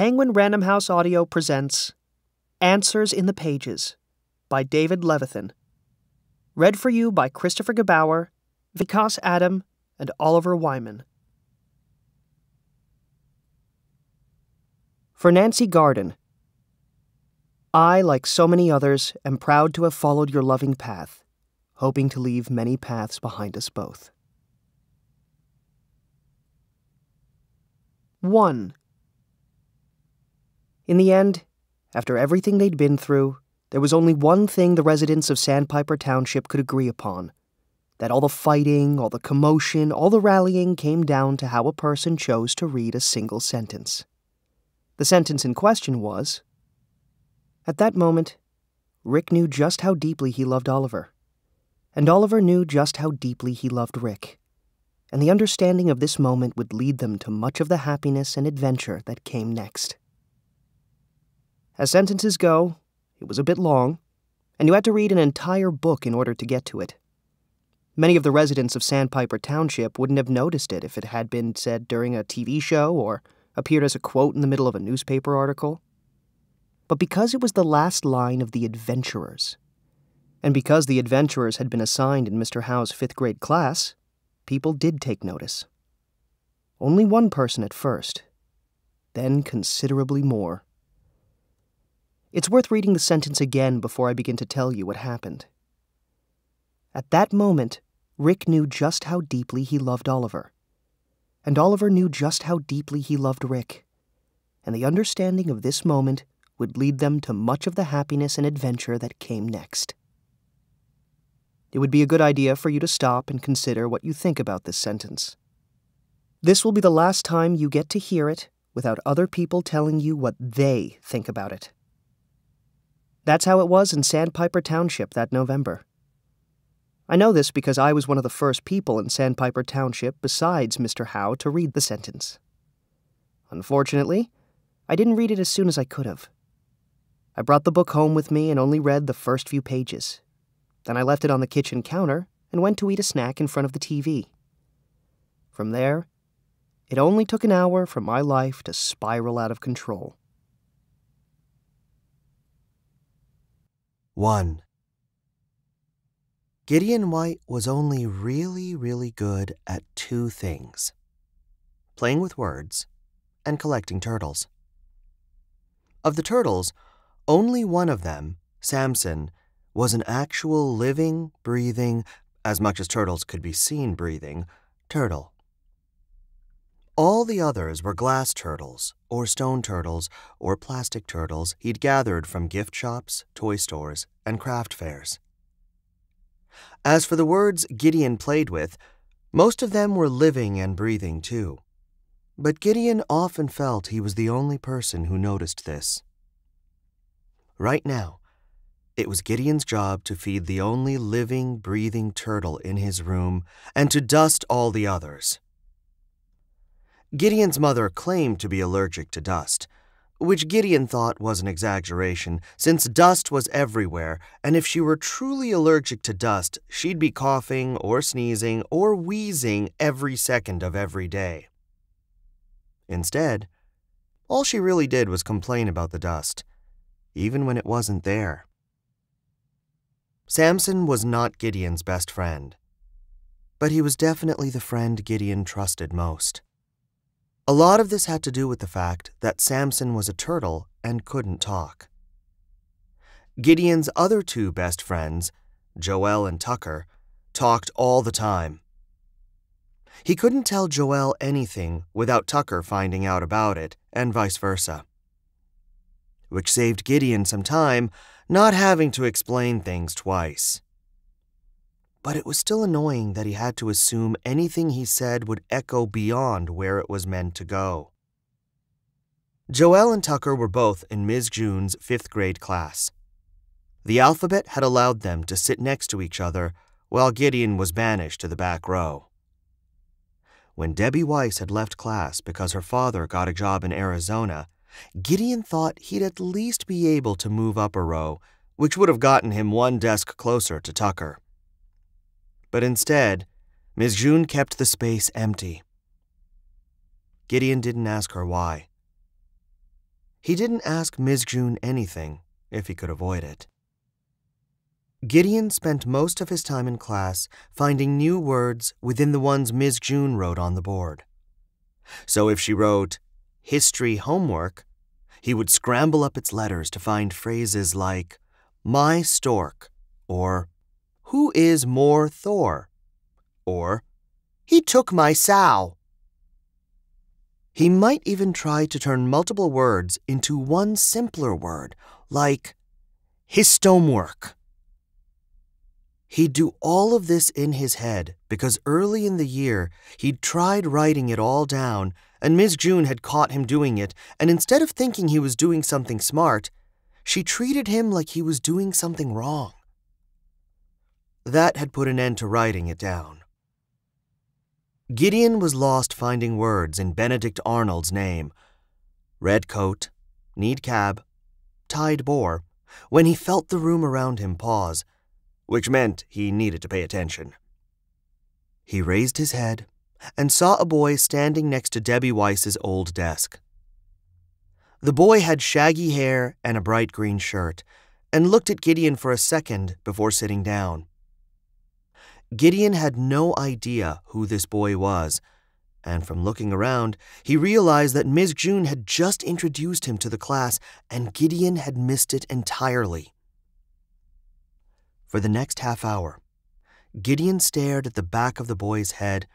Penguin Random House Audio presents Answers in the Pages by David Levithan. Read for you by Christopher Gebauer, Vikas Adam, and Oliver Wyman. For Nancy Garden, I, like so many others, am proud to have followed your loving path, hoping to leave many paths behind us both. 1. In the end, after everything they'd been through, there was only one thing the residents of Sandpiper Township could agree upon that all the fighting, all the commotion, all the rallying came down to how a person chose to read a single sentence. The sentence in question was At that moment, Rick knew just how deeply he loved Oliver, and Oliver knew just how deeply he loved Rick, and the understanding of this moment would lead them to much of the happiness and adventure that came next. As sentences go, it was a bit long, and you had to read an entire book in order to get to it. Many of the residents of Sandpiper Township wouldn't have noticed it if it had been said during a TV show or appeared as a quote in the middle of a newspaper article. But because it was the last line of The Adventurers, and because the adventurers had been assigned in Mr. Howe's fifth grade class, people did take notice. Only one person at first, then considerably more. It's worth reading the sentence again before I begin to tell you what happened. At that moment, Rick knew just how deeply he loved Oliver. And Oliver knew just how deeply he loved Rick. And the understanding of this moment would lead them to much of the happiness and adventure that came next. It would be a good idea for you to stop and consider what you think about this sentence. This will be the last time you get to hear it without other people telling you what they think about it. That's how it was in Sandpiper Township that November. I know this because I was one of the first people in Sandpiper Township besides Mr. Howe to read the sentence. Unfortunately, I didn't read it as soon as I could have. I brought the book home with me and only read the first few pages. Then I left it on the kitchen counter and went to eat a snack in front of the TV. From there, it only took an hour for my life to spiral out of control. 1. Gideon White was only really, really good at two things playing with words and collecting turtles. Of the turtles, only one of them, Samson, was an actual living, breathing, as much as turtles could be seen breathing, turtle. All the others were glass turtles, or stone turtles, or plastic turtles he'd gathered from gift shops, toy stores, and craft fairs. As for the words Gideon played with, most of them were living and breathing too. But Gideon often felt he was the only person who noticed this. Right now, it was Gideon's job to feed the only living, breathing turtle in his room and to dust all the others. Gideon's mother claimed to be allergic to dust, which Gideon thought was an exaggeration, since dust was everywhere, and if she were truly allergic to dust, she'd be coughing or sneezing or wheezing every second of every day. Instead, all she really did was complain about the dust, even when it wasn't there. Samson was not Gideon's best friend, but he was definitely the friend Gideon trusted most. A lot of this had to do with the fact that Samson was a turtle and couldn't talk. Gideon's other two best friends, Joel and Tucker, talked all the time. He couldn't tell Joel anything without Tucker finding out about it, and vice versa. Which saved Gideon some time not having to explain things twice but it was still annoying that he had to assume anything he said would echo beyond where it was meant to go. Joel and Tucker were both in Ms. June's fifth grade class. The alphabet had allowed them to sit next to each other while Gideon was banished to the back row. When Debbie Weiss had left class because her father got a job in Arizona, Gideon thought he'd at least be able to move up a row, which would have gotten him one desk closer to Tucker. But instead, Ms. June kept the space empty. Gideon didn't ask her why. he didn't ask Ms. June anything if he could avoid it. Gideon spent most of his time in class finding new words within the ones Ms. June wrote on the board. So if she wrote, history homework, he would scramble up its letters to find phrases like, my stork, or who is more Thor, or he took my sow. He might even try to turn multiple words into one simpler word, like histomwork. He'd do all of this in his head because early in the year he'd tried writing it all down, and Miss June had caught him doing it, and instead of thinking he was doing something smart, she treated him like he was doing something wrong. That had put an end to writing it down. Gideon was lost finding words in Benedict Arnold's name red coat, need cab, tied boar, when he felt the room around him pause which meant he needed to pay attention. He raised his head and saw a boy standing next to Debbie Weiss's old desk. The boy had shaggy hair and a bright green shirt, and looked at Gideon for a second before sitting down. Gideon had no idea who this boy was, and from looking around, he realized that Miss June had just introduced him to the class, and Gideon had missed it entirely. For the next half hour, Gideon stared at the back of the boy's head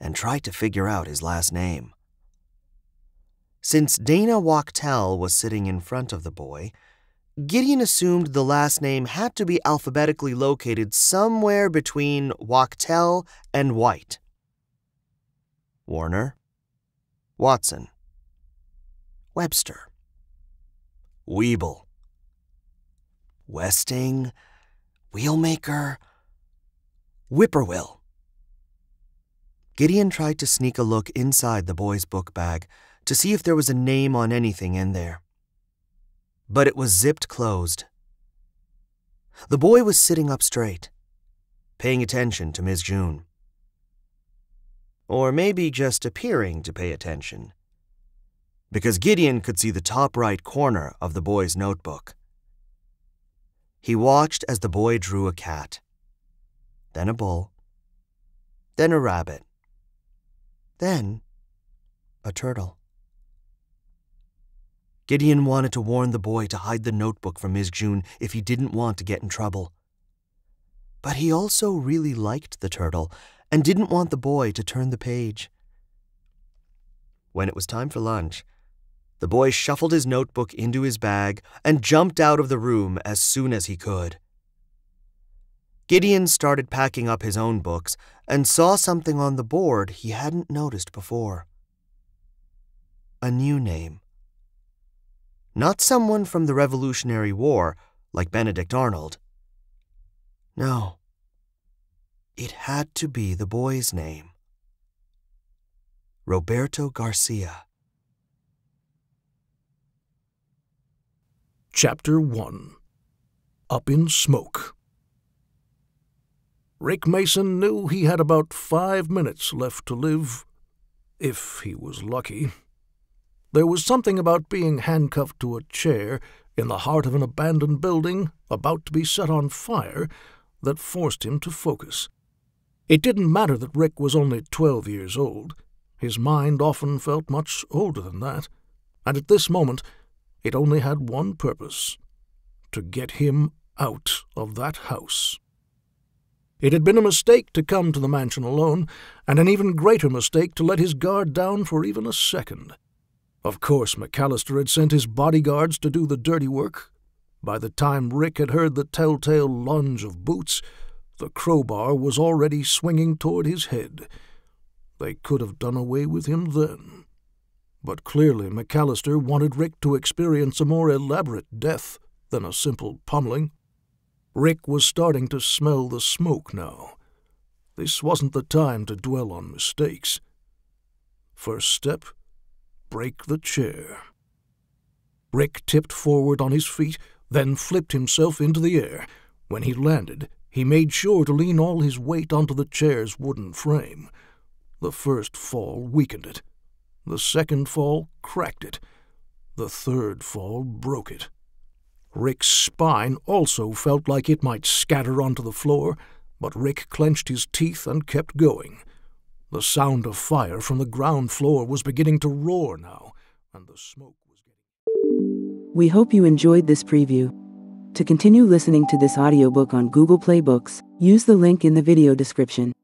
and tried to figure out his last name. Since Dana Wachtel was sitting in front of the boy, Gideon assumed the last name had to be alphabetically located somewhere between Wachtel and White. Warner, Watson, Webster, Weeble, Westing, Wheelmaker? Whippoorwill. Gideon tried to sneak a look inside the boy's book bag to see if there was a name on anything in there. But it was zipped closed. The boy was sitting up straight, paying attention to Miss June. Or maybe just appearing to pay attention. Because Gideon could see the top right corner of the boy's notebook. He watched as the boy drew a cat, then a bull, then a rabbit, then a turtle. Gideon wanted to warn the boy to hide the notebook from Miss June if he didn't want to get in trouble. But he also really liked the turtle and didn't want the boy to turn the page. When it was time for lunch, the boy shuffled his notebook into his bag and jumped out of the room as soon as he could. Gideon started packing up his own books and saw something on the board he hadn't noticed before. A new name. Not someone from the Revolutionary War, like Benedict Arnold. No. It had to be the boy's name. Roberto Garcia. Chapter 1 Up in Smoke Rick Mason knew he had about five minutes left to live, if he was lucky. There was something about being handcuffed to a chair in the heart of an abandoned building about to be set on fire that forced him to focus. It didn't matter that Rick was only twelve years old. His mind often felt much older than that, and at this moment it only had one purpose to get him out of that house. It had been a mistake to come to the mansion alone, and an even greater mistake to let his guard down for even a second. Of course, McAllister had sent his bodyguards to do the dirty work. By the time Rick had heard the telltale lunge of boots, the crowbar was already swinging toward his head. They could have done away with him then. But clearly McAllister wanted Rick to experience a more elaborate death than a simple pummeling. Rick was starting to smell the smoke now. This wasn't the time to dwell on mistakes. First step break the chair. Rick tipped forward on his feet, then flipped himself into the air. When he landed, he made sure to lean all his weight onto the chair's wooden frame. The first fall weakened it. The second fall cracked it. The third fall broke it. Rick's spine also felt like it might scatter onto the floor, but Rick clenched his teeth and kept going. The sound of fire from the ground floor was beginning to roar now, and the smoke was getting. We hope you enjoyed this preview. To continue listening to this audiobook on Google Play Books, use the link in the video description.